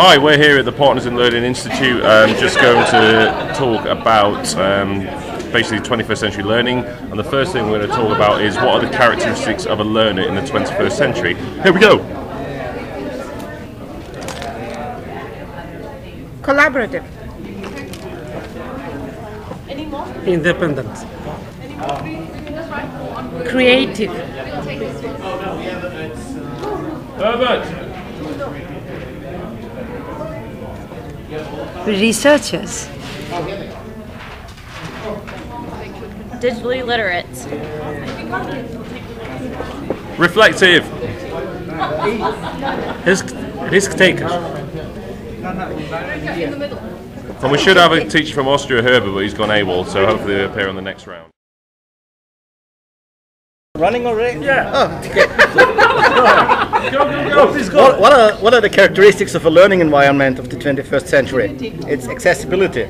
Hi, we're here at the Partners in Learning Institute, um, just going to talk about um, basically 21st century learning. And the first thing we're going to talk about is what are the characteristics of a learner in the 21st century. Here we go. Collaborative. independent, Creative. Herbert. Researchers, digitally literate, Reflective. risk, risk taker, And we should have a teacher from Austria, Herbert, but he's gone AWOL, so hopefully they'll appear on the next round. Running already? Yeah. Oh, okay. go, go, go, please go. What, what, are, what are the characteristics of a learning environment of the 21st century? It's accessibility.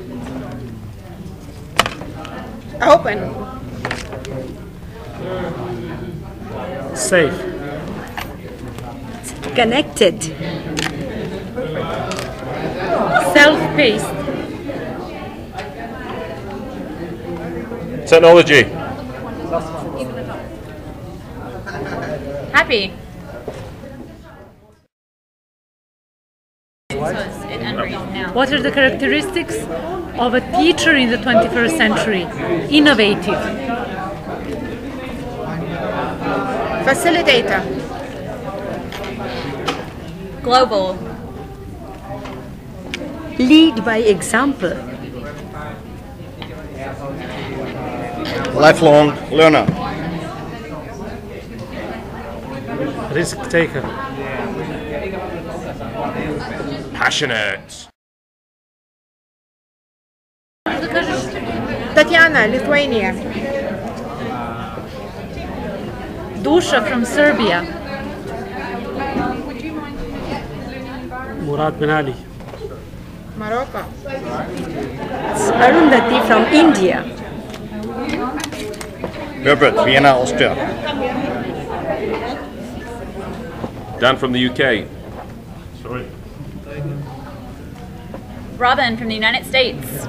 Open. Safe, connected, Self-paced. Technology. happy. What are the characteristics of a teacher in the 21st century? Innovative, Facilitator. Global, lead by example, Lifelong learner. risk taker, Passionate. Tatiana, Lithuania. Dusha from Serbia, Murad bin Ali, Morocco. Arundhati from India, Herbert, Vienna, Austria. Dan from the UK. Sorry, Robin from the United States,